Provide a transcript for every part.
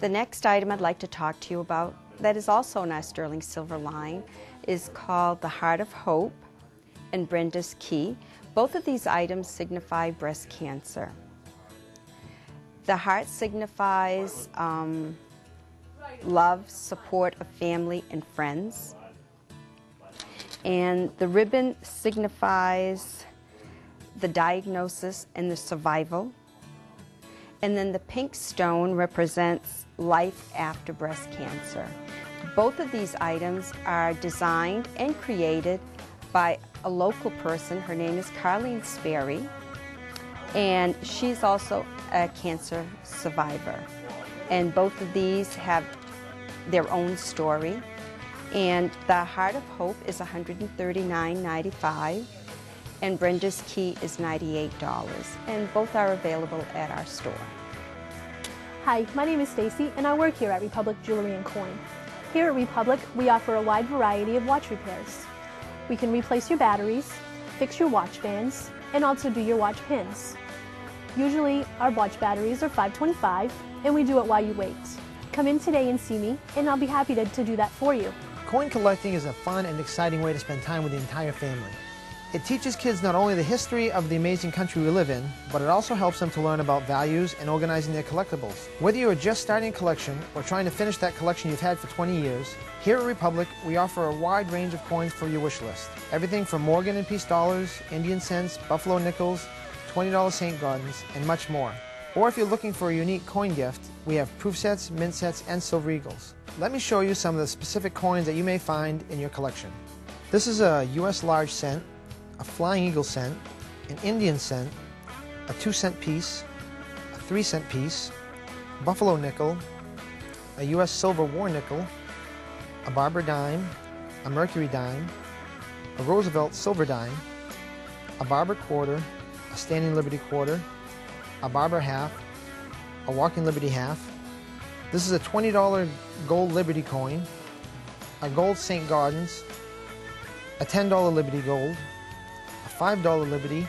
The next item I'd like to talk to you about that is also in our sterling silver line is called the Heart of Hope and Brenda's Key. Both of these items signify breast cancer. The heart signifies um, love, support of family and friends. And the ribbon signifies the diagnosis and the survival. And then the pink stone represents life after breast cancer. Both of these items are designed and created by a local person. Her name is Carlene Sperry, and she's also a cancer survivor. And both of these have their own story. And the Heart of Hope is $139.95 and Brenda's Key is $98 and both are available at our store. Hi, my name is Stacy and I work here at Republic Jewelry and Coin. Here at Republic, we offer a wide variety of watch repairs. We can replace your batteries, fix your watch bands, and also do your watch pins. Usually, our watch batteries are 525 and we do it while you wait. Come in today and see me, and I'll be happy to, to do that for you. Coin collecting is a fun and exciting way to spend time with the entire family. It teaches kids not only the history of the amazing country we live in, but it also helps them to learn about values and organizing their collectibles. Whether you are just starting a collection or trying to finish that collection you've had for 20 years, here at Republic we offer a wide range of coins for your wish list. Everything from Morgan and Peace dollars, Indian cents, Buffalo nickels, $20 St. Gaudens, and much more. Or if you're looking for a unique coin gift, we have proof sets, mint sets, and silver eagles. Let me show you some of the specific coins that you may find in your collection. This is a US large cent, a flying eagle cent, an Indian cent, a two cent piece, a three cent piece, buffalo nickel, a US silver war nickel, a Barber dime, a Mercury dime, a Roosevelt silver dime, a Barber quarter, a Standing Liberty quarter, a Barber half, a Walking Liberty half. This is a $20 gold Liberty coin, a gold St. Gaudens, a $10 Liberty gold, $5 Liberty,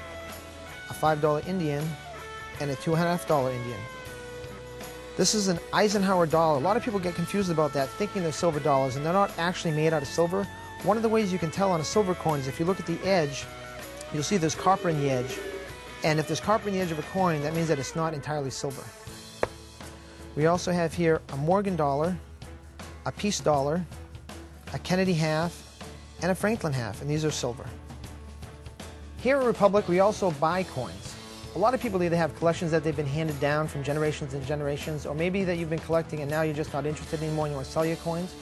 a $5 Indian, and a $2.5 Indian. This is an Eisenhower dollar. A lot of people get confused about that, thinking they're silver dollars, and they're not actually made out of silver. One of the ways you can tell on a silver coin is if you look at the edge, you'll see there's copper in the edge. And if there's copper in the edge of a coin, that means that it's not entirely silver. We also have here a Morgan dollar, a Peace dollar, a Kennedy half, and a Franklin half, and these are silver. Here at Republic, we also buy coins. A lot of people either have collections that they've been handed down from generations and generations, or maybe that you've been collecting and now you're just not interested anymore and you want to sell your coins.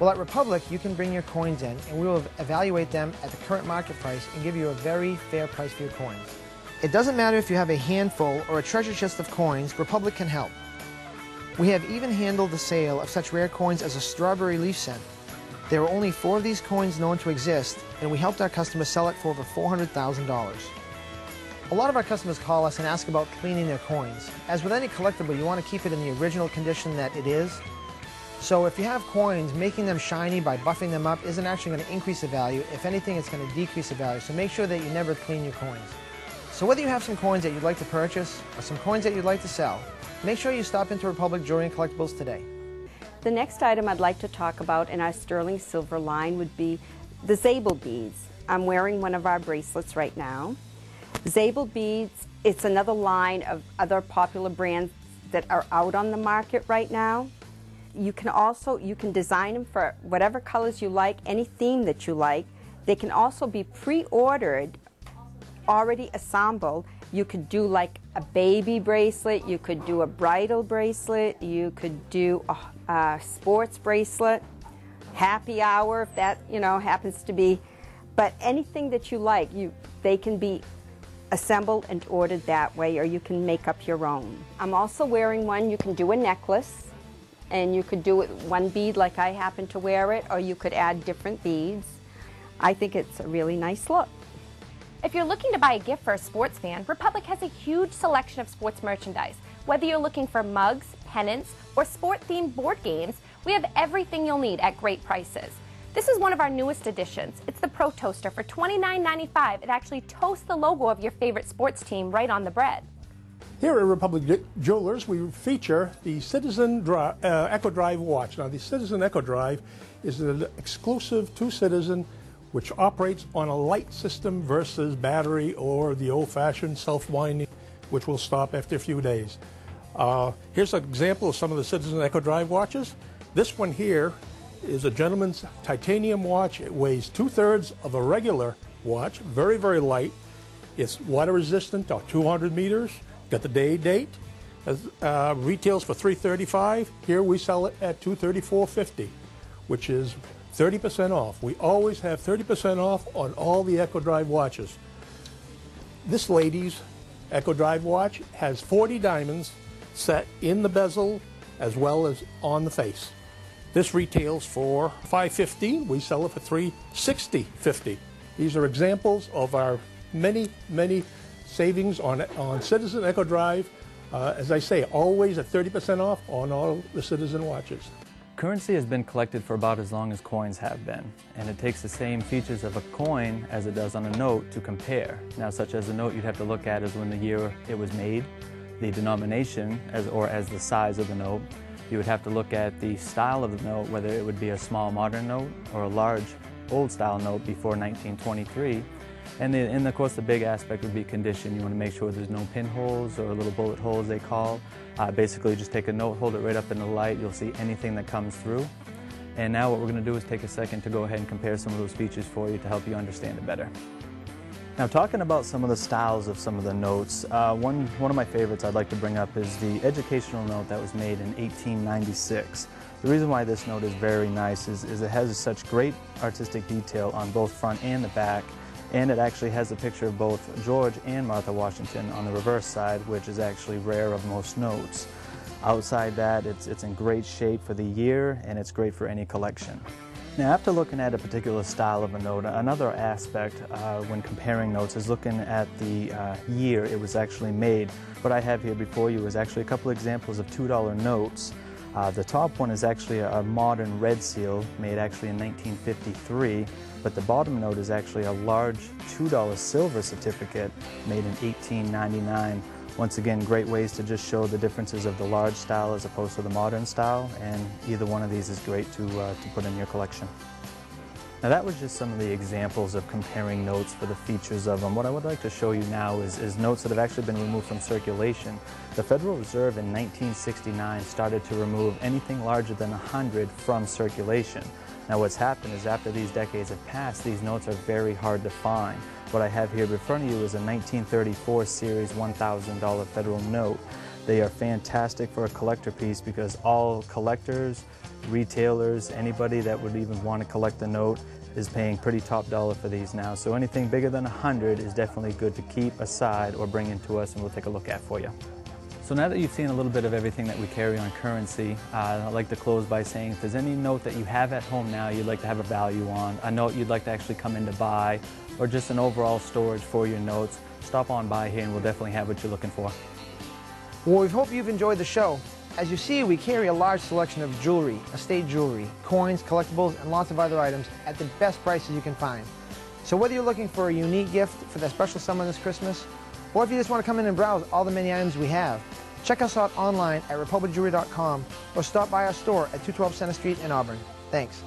Well, at Republic, you can bring your coins in and we will evaluate them at the current market price and give you a very fair price for your coins. It doesn't matter if you have a handful or a treasure chest of coins, Republic can help. We have even handled the sale of such rare coins as a strawberry leaf cent. There were only four of these coins known to exist, and we helped our customers sell it for over $400,000. A lot of our customers call us and ask about cleaning their coins. As with any collectible, you want to keep it in the original condition that it is. So if you have coins, making them shiny by buffing them up isn't actually going to increase the value. If anything, it's going to decrease the value. So make sure that you never clean your coins. So whether you have some coins that you'd like to purchase or some coins that you'd like to sell, make sure you stop into Republic Jewelry and Collectibles today. The next item I'd like to talk about in our sterling silver line would be the Zable beads. I'm wearing one of our bracelets right now. Zable beads, it's another line of other popular brands that are out on the market right now. You can also, you can design them for whatever colors you like, any theme that you like. They can also be pre-ordered already assembled. You could do like a baby bracelet, you could do a bridal bracelet, you could do a, a sports bracelet, happy hour if that you know happens to be. But anything that you like, you they can be assembled and ordered that way, or you can make up your own. I'm also wearing one. You can do a necklace, and you could do it one bead like I happen to wear it, or you could add different beads. I think it's a really nice look. If you're looking to buy a gift for a sports fan, Republic has a huge selection of sports merchandise. Whether you're looking for mugs, pennants, or sport-themed board games, we have everything you'll need at great prices. This is one of our newest additions. It's the Pro Toaster for $29.95. It actually toasts the logo of your favorite sports team right on the bread. Here at Republic Jewelers, we feature the Citizen Dri uh, Eco-Drive watch. Now, the Citizen Eco-Drive is an exclusive to Citizen which operates on a light system versus battery or the old-fashioned self-winding, which will stop after a few days. Uh, here's an example of some of the Citizen Eco-Drive watches. This one here is a gentleman's titanium watch. It weighs two-thirds of a regular watch, very, very light. It's water resistant, 200 meters. Got the day date. Uh, retails for 335. Here we sell it at 234.50, which is 30% off. We always have 30% off on all the Eco-Drive watches. This lady's Eco-Drive watch has 40 diamonds set in the bezel as well as on the face. This retails for 550. We sell it for 360.50. These are examples of our many, many savings on, on Citizen Eco-Drive. Uh, as I say, always at 30% off on all the Citizen watches. Currency has been collected for about as long as coins have been, and it takes the same features of a coin as it does on a note to compare. Now, such as a note you'd have to look at is when the year it was made, the denomination, as, or as the size of the note. You would have to look at the style of the note, whether it would be a small modern note or a large old style note before 1923, and then, and of course, the big aspect would be condition. You want to make sure there's no pinholes or little bullet holes, they call. Uh, basically, just take a note, hold it right up in the light. You'll see anything that comes through. And now what we're going to do is take a second to go ahead and compare some of those features for you to help you understand it better. Now, talking about some of the styles of some of the notes, uh, one, one of my favorites I'd like to bring up is the educational note that was made in 1896. The reason why this note is very nice is, is it has such great artistic detail on both front and the back, and it actually has a picture of both George and Martha Washington on the reverse side, which is actually rare of most notes. Outside that, it's, it's in great shape for the year and it's great for any collection. Now, after looking at a particular style of a note, another aspect uh, when comparing notes is looking at the uh, year it was actually made. What I have here before you is actually a couple examples of $2 notes. Uh, the top one is actually a modern red seal made actually in 1953 but the bottom note is actually a large $2 silver certificate made in 1899. Once again, great ways to just show the differences of the large style as opposed to the modern style, and either one of these is great to, uh, to put in your collection. Now that was just some of the examples of comparing notes for the features of them. What I would like to show you now is, is notes that have actually been removed from circulation. The Federal Reserve in 1969 started to remove anything larger than 100 from circulation. Now what's happened is after these decades have passed, these notes are very hard to find. What I have here in front of you is a 1934 series $1,000 federal note. They are fantastic for a collector piece because all collectors, retailers, anybody that would even want to collect the note is paying pretty top dollar for these now. So anything bigger than 100 is definitely good to keep aside or bring into us and we'll take a look at for you. So now that you've seen a little bit of everything that we carry on currency, uh, I'd like to close by saying if there's any note that you have at home now you'd like to have a value on, a note you'd like to actually come in to buy, or just an overall storage for your notes, stop on by here and we'll definitely have what you're looking for. Well, we hope you've enjoyed the show. As you see, we carry a large selection of jewelry, estate jewelry, coins, collectibles, and lots of other items at the best prices you can find. So whether you're looking for a unique gift for that special someone this Christmas, or if you just want to come in and browse all the many items we have, check us out online at republicjewelry.com or stop by our store at 212 Center Street in Auburn. Thanks.